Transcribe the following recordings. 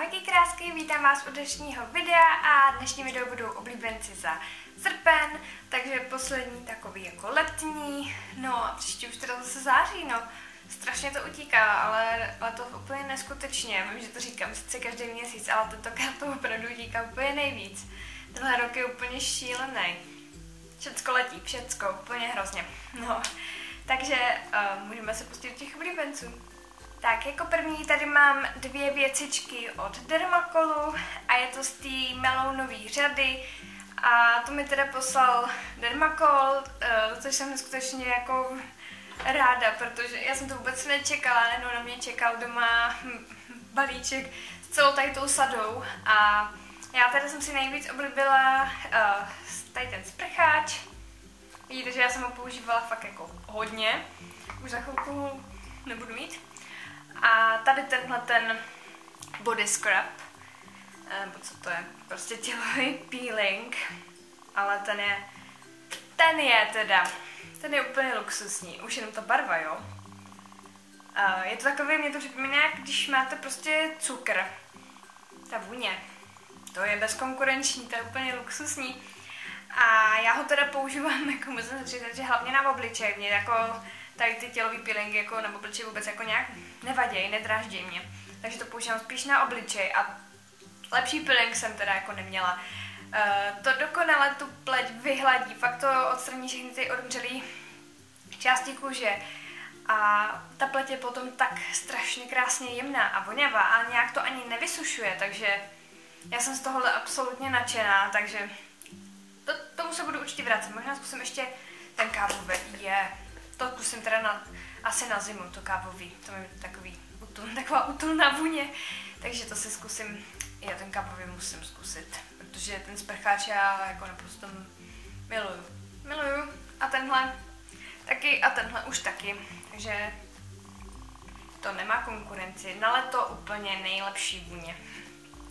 Ahojky krásky, vítám vás u dnešního videa a dnešní video budou oblíbenci za srpen, takže poslední takový jako letní, no a příští už teda zase září, no. Strašně to utíká, ale, ale to úplně neskutečně, vím, že to říkám sice každý měsíc, ale tentokrát to opravdu utíká úplně nejvíc. Tenhle rok je úplně šílený. Všecko letí, všecko, úplně hrozně. No, takže uh, můžeme se pustit do těch oblíbenců. Tak jako první tady mám dvě věcičky od Dermacolu a je to z té melounové řady a to mi teda poslal Dermacol, uh, což jsem neskutečně jako ráda, protože já jsem to vůbec nečekala, jenom na mě čekal doma balíček s celou tady tou sadou a já tady jsem si nejvíc oblíbila uh, tady ten sprcháč. Vidíte, že já jsem ho používala fakt jako hodně. Už za chvilku nebudu mít. A tady tenhle ten body scrub, nebo co to je, prostě tělový peeling, ale ten je, ten je teda, ten je úplně luxusní, už jenom ta barva, jo. A je to takový, mě to připomíná, když máte prostě cukr, ta vůně, to je bezkonkurenční, to je úplně luxusní. A já ho teda používám, jako říct, že hlavně na obličej, mě jako tady ty tělový peelingy jako na obličej vůbec jako nějak nevadějí, nedráždějí mě. Takže to používám spíš na obličej a lepší peeling jsem teda jako neměla. Uh, to dokonale tu pleť vyhladí, fakt to odstraní všechny ty odumřelé části kůže. A ta pleť je potom tak strašně krásně jemná a vonavá a nějak to ani nevysušuje, takže já jsem z tohohle absolutně nadšená, takže to, tomu se budu určitě vracet. Možná zkusím ještě ten kávový. Je, to zkusím teda na, asi na zimu, to kávový. To je takový utul, taková utulná vůně. Takže to si zkusím, já ten kávový musím zkusit, protože ten sprcháč já jako naprosto miluju. Miluju. A tenhle taky a tenhle už taky. Takže to nemá konkurenci. Na leto úplně nejlepší vůně.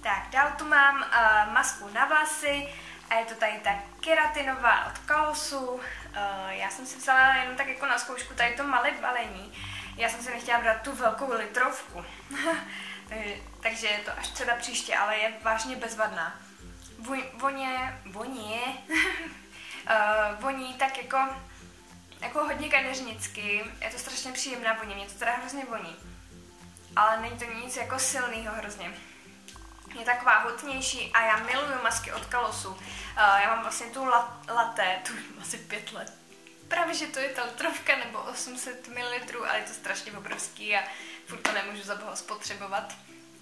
Tak, dál tu mám uh, masku na vlasy a je to tady ta keratinová od Kalosu. Uh, já jsem si vzala jenom tak jako na zkoušku tady to malé balení. Já jsem si nechtěla brát tu velkou litrovku. Takže je to až třeba příště, ale je vážně bezvadná. Voně, voně, uh, voní tak jako, jako hodně kadeřnicky. Je to strašně příjemná voně, mě to teda hrozně voní. Ale není to nic jako silného hrozně je taková hutnější a já miluju masky od Kalosu. Uh, já mám vlastně tu latte, tu asi pět let. Právě, že to je ta litrovka nebo 800 ml, ale je to strašně obrovský a furt to nemůžu za boho spotřebovat.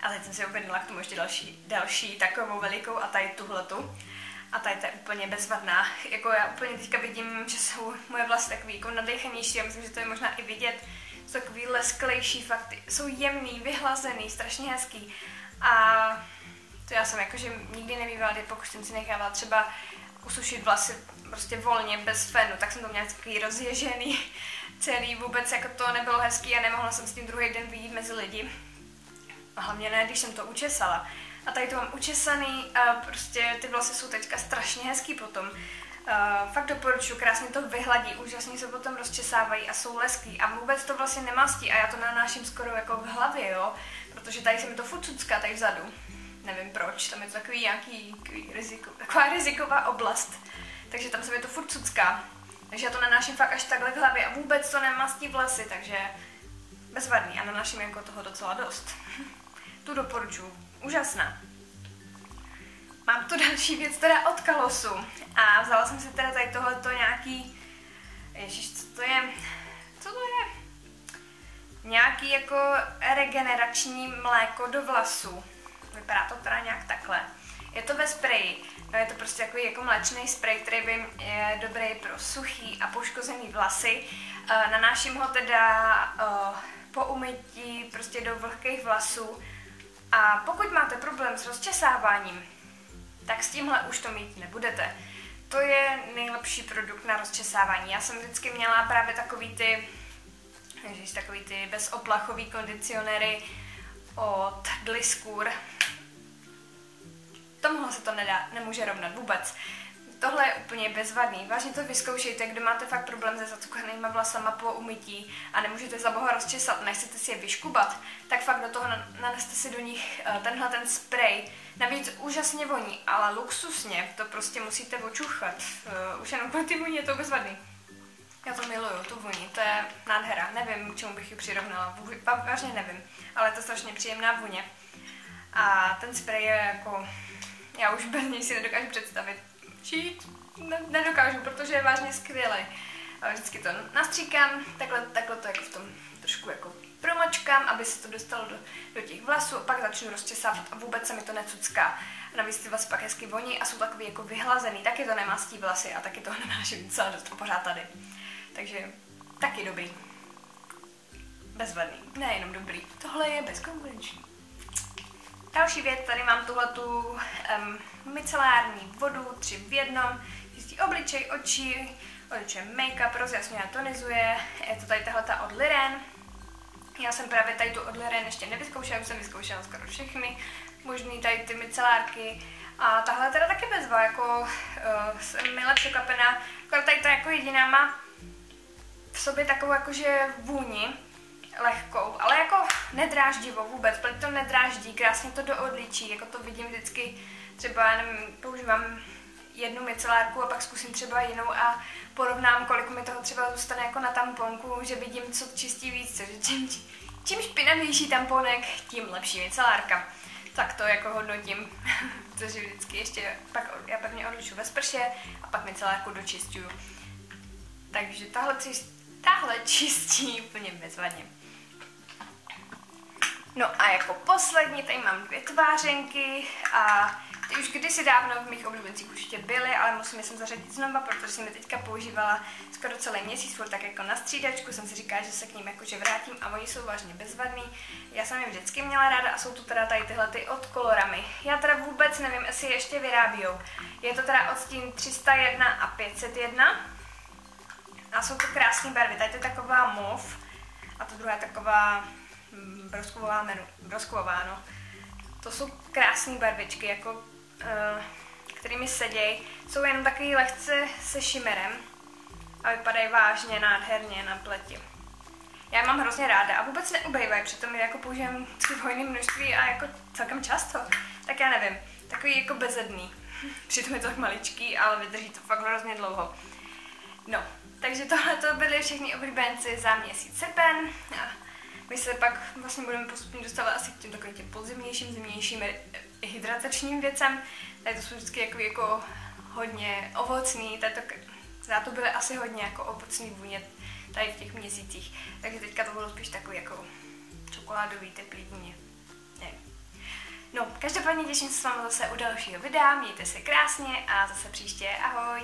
A teď jsem si objednala k tomu ještě další, další takovou velikou a tady tuhletu. A tady to je úplně bezvadná. Jako já úplně teďka vidím, že jsou moje vlasy takový jako nadechanější a myslím, že to je možná i vidět. Jsou takový lesklejší, fakt jsou jemný, vyhlazený, strašně hezký. A to já jsem jakože nikdy nebývala, kdy pokud jsem si nechávala třeba usušit vlasy prostě volně, bez fenu, tak jsem to měla takový rozježený celý, vůbec jako to nebylo hezký a nemohla jsem s tím druhý den vyjít mezi lidi. A hlavně ne, když jsem to učesala. A tady to mám učesaný a prostě ty vlasy jsou teďka strašně hezký potom. Uh, fakt doporučuji, krásně to vyhladí, úžasně se potom rozčesávají a jsou lesklí a vůbec to vlastně nemastí a já to nanáším skoro jako v hlavě, jo, protože tady se mi to furt cucká tady vzadu nevím proč, tam je to takový nějaký, takový riziko, taková riziková oblast, takže tam se mi to furt. Takže já to nanáším fakt až takhle k hlavě a vůbec to nemastí vlasy, takže bezvadný a nanáším jako toho docela dost. tu doporučuji, úžasná. Mám tu další věc teda od Kalosu a vzala jsem si teda tady tohleto nějaký, ježiš, co to je, co to je? Nějaký jako regenerační mléko do vlasů Vypadá to teda nějak takhle. Je to ve spreji. No, je to prostě takový jako mléčný sprej, který by je dobrý pro suchý a poškozený vlasy. Eh, nanáším ho teda eh, po umytí prostě do vlhkých vlasů. A pokud máte problém s rozčesáváním, tak s tímhle už to mít nebudete. To je nejlepší produkt na rozčesávání. Já jsem vždycky měla právě takový ty, ježiš, takový ty bezoplachový kondicionéry od Gliskur, tomuhle se to nedá, nemůže rovnat vůbec. Tohle je úplně bezvadný. Vážně to vyzkoušejte, kdo máte fakt problém se zacukranýma vlasama po umytí a nemůžete za boha rozčesat, nechcete si je vyškubat, tak fakt do toho naneste si do nich uh, tenhle ten spray. Navíc úžasně voní, ale luxusně, to prostě musíte očuchat. Uh, už jenom kvůli ty je to bezvadný. Já to miluju, tu vůni, to je nádhera. Nevím, k čemu bych ji přirovnala, vážně nevím, ale to je strašně příjemná vůně. A ten spray je jako, já už bez něj si nedokážu představit. Čít? Ne, nedokážu, protože je vážně skvělý. Vždycky to nastříkám, takhle, takhle to jako v tom trošku jako promačkám, aby se to dostalo do, do těch vlasů a pak začnu rozčesávat a vůbec se mi to necucká. A navíc ty vlasy pak hezky voní a jsou takový jako vyhlazený, taky to nemastí vlasy a taky to nenáším docela dost pořád tady. Takže taky dobrý. Bezvadný, nejenom dobrý. Tohle je bezkonkurenční. Další věc, tady mám tuhle tu um, micelární vodu, tři v jednom, čistí obličej, oči, obličej make-up, rozjasňuje a tonizuje. Je to tady tahle od Liren. Já jsem právě tady tu od Liren ještě nevyzkoušela, už jsem vyzkoušela skoro všechny možný tady ty micelárky. A tahle teda taky bezva, jako uh, jsem mile překvapená. Tady ta jako jediná má v sobě takovou jakože vůni, lehkou, ale jako nedráždivou vůbec, protože to nedráždí, krásně to doodličí, jako to vidím vždycky, třeba nevím, používám jednu micelárku a pak zkusím třeba jinou a porovnám, kolik mi toho třeba zůstane jako na tamponku, že vidím, co čistí víc, že čím, čím špinavější tamponek, tím lepší micelárka. Tak to jako hodnotím, protože vždycky ještě pak já pevně odliču ve sprše a pak micelárku dočistuju. Takže tahle, tahle čistí úplně bezvadně. No a jako poslední tady mám dvě tvářenky a ty už kdysi dávno v mých oblíbencích určitě byly, ale musím je sem zařadit znova, protože jsem je teďka používala skoro celý měsíc, furt tak jako na střídačku, jsem si říkala, že se k ním jakože vrátím a oni jsou vážně bezvadný. Já jsem je vždycky měla ráda a jsou tu teda tady tyhle ty od kolorami. Já teda vůbec nevím, jestli je ještě vyrábijou. Je to teda odstín 301 a 501 a jsou to krásné barvy. Tady to je taková mov a to druhá taková broskovová, menu, broskovová, no. To jsou krásné barvičky, jako, uh, kterými sedějí. Jsou jenom takový lehce se šimerem a vypadají vážně nádherně na pleti. Já mám hrozně ráda a vůbec neubejvají, přitom je jako používám v hojné množství a jako celkem často. Tak já nevím, takový jako bezedný. Přitom je to tak maličký, ale vydrží to fakt hrozně dlouho. No, takže tohle to byly všechny oblíbenci za měsíc srpen. My se pak vlastně budeme postupně dostávat asi k těm takovým těm podzimnějším, zimnějším hydratačním věcem. Tady to jsou vždycky jako, jako hodně ovocný, tady to, za to byly asi hodně jako ovocný vůně tady v těch měsících. Takže teďka to bylo spíš takový jako čokoládový, teplý vůně. No, každopádně těším se s vámi zase u dalšího videa, mějte se krásně a zase příště, ahoj!